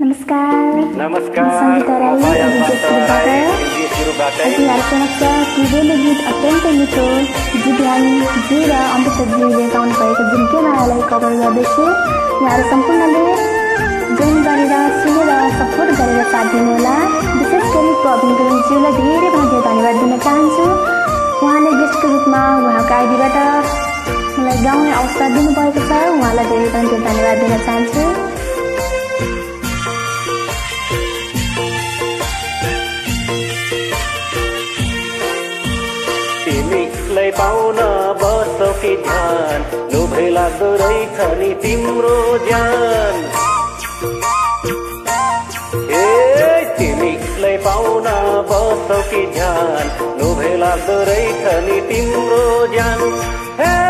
नमस्कार। नमस्कार। किबेले गीत अत्यन्तै मिठो जी र अमृतजीले गाउनु भएको जुन के मायालाई कभर गर्दैछु यहाँहरू सम्पूर्णले जोइन गरेर सुनेर सपोर्ट गरेर साथ दिनुहोला विशेष गरी प्रवीण गुरुङज्यूलाई धेरै धेरै धन्यवाद दिन चाहन्छु उहाँले गेस्टको रूपमा उहाँको आइडीबाट मलाई गाउने अवसर दिनुभएको छ उहाँलाई धेरै धेरै धन्यवाद दिन चाहन्छु तिमीलाई पाउन बसौ कि ध्यान? लोभै लाग्दो रहेछ नि तिम्रो ज्यान। ए तिमीलाई पाउन बसौ कि ध्यान? लोभै लाग्दो रहेछ नि तिम्रो ज्यान।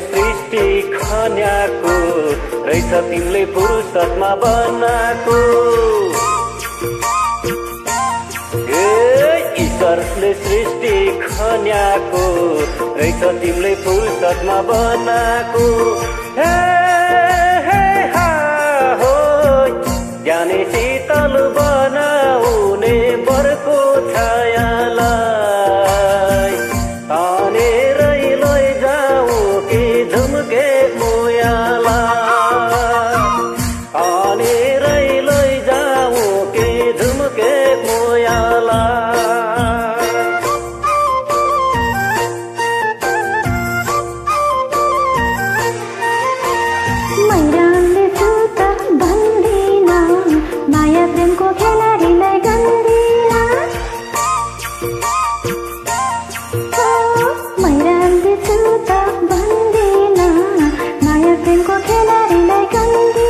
सृष्टि खन्याको रहेछ तिमीले फुर्सदमा बनाएको। ईश्वरले सृष्टि खन्याको रहेछ तिमीले फुर्सदमा बनाएको। có thể nào đời này đi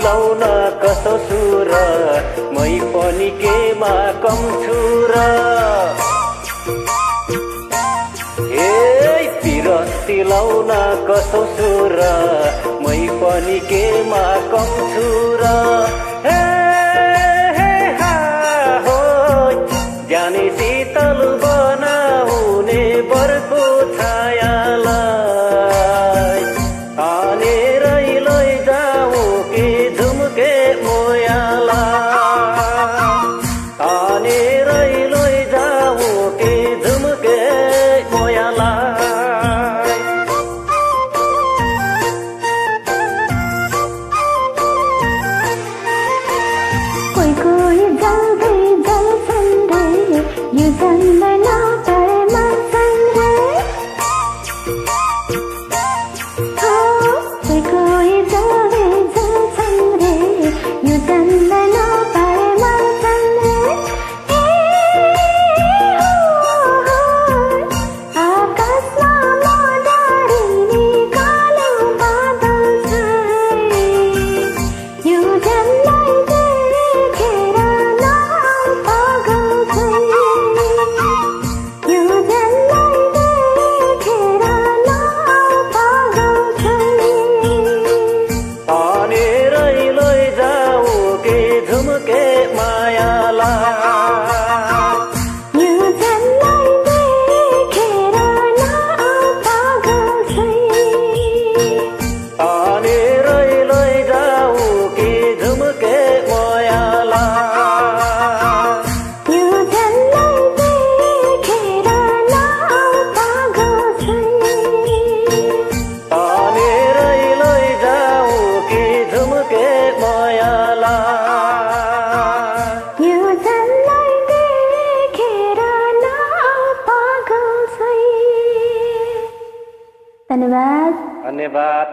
पिलाउन कसो सुर? मै पनि केमा कम छु र। पिर तिलाउन कसो सुर? मै पनि केमा कम छु र। धन्यवाद। धन्यवाद।